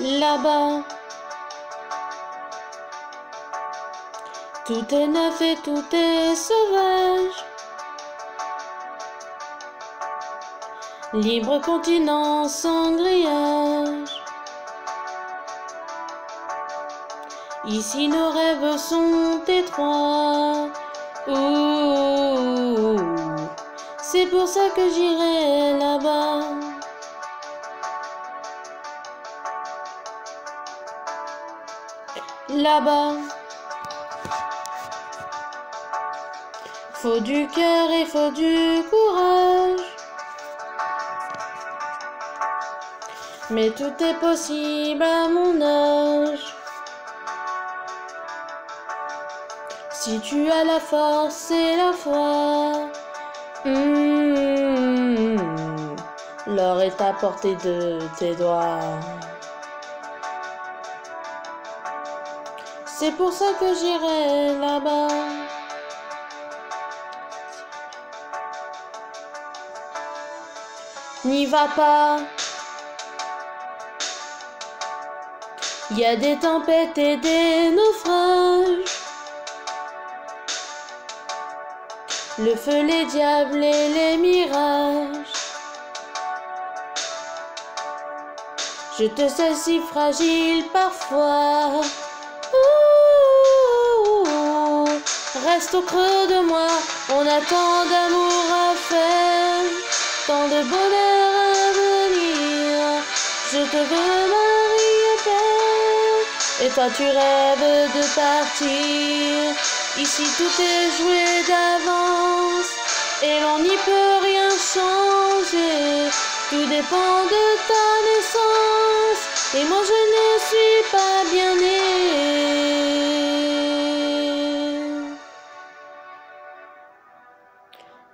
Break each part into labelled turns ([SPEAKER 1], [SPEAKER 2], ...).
[SPEAKER 1] là-bas. Tout est neuf et tout est sauvage. Libre continent sans grillage. Ici nos rêves sont étroits. C'est pour ça que j'irai là-bas. Là-bas. Faut du cœur et faut du courage. Mais tout est possible à mon âge. Si tu as la force et la foi, hmm, l'or est à portée de tes doigts. C'est pour ça que j'irai là-bas. N'y va pas. Y a des tempêtes et des naufrages. Le feu, les diables et les mirages. Je te sais si fragile parfois. Reste au creux de moi, on a tant d'amour à faire, tant de bonheur à venir. Je te veux, Marie et Père, et toi tu rêves de partir. Ici tout est joué d'avance, et l'on n'y peut rien changer. Tout dépend de ta naissance, et moi je ne suis pas bien né.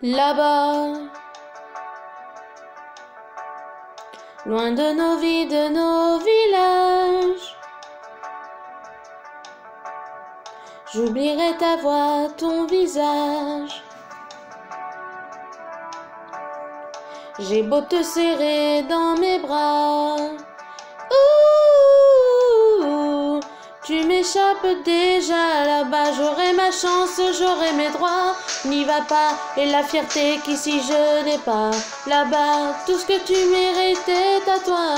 [SPEAKER 1] Là-bas, loin de nos vies, de nos villages, j'oublierai ta voix, ton visage. J'ai beau te serrer dans mes bras. Tu m'échappes déjà là-bas. J'aurai ma chance, j'aurai mes droits. N'y va pas, et la fierté qu'ici je n'ai pas. Là-bas, tout ce que tu mérites est à toi.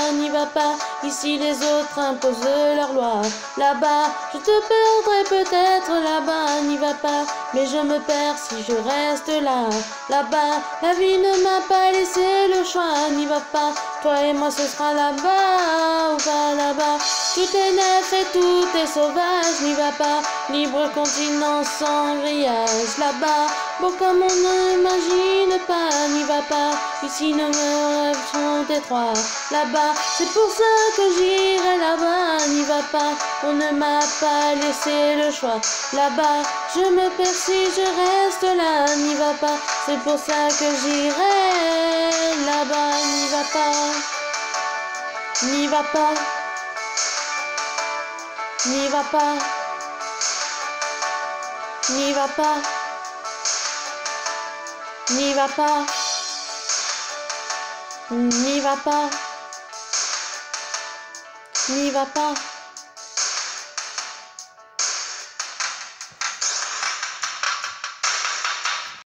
[SPEAKER 1] Ici les autres imposent leurs lois. Là-bas, je te perdrai peut-être là-bas. N'y va pas, mais je me perds si je reste là. Là-bas, la vie ne m'a pas laissé le choix. N'y va pas, toi et moi ce sera là-bas ou pas là-bas. Tout est neuf et tout est sauvage. N'y va pas, libre continent sans grillage. Là-bas, beau comme on n'imagine pas. N'y va pas, ici nos rêves sont étroits. Là-bas, c'est pour ça que j'irai là-bas. N'y va pas, on ne m'a pas laissé le choix. Là-bas, je me perds si je reste là. N'y va pas, c'est pour ça que j'irai là-bas. N'y va pas, n'y va pas, n'y va pas, n'y va pas, n'y va pas, n'y va pas, n'y va pas.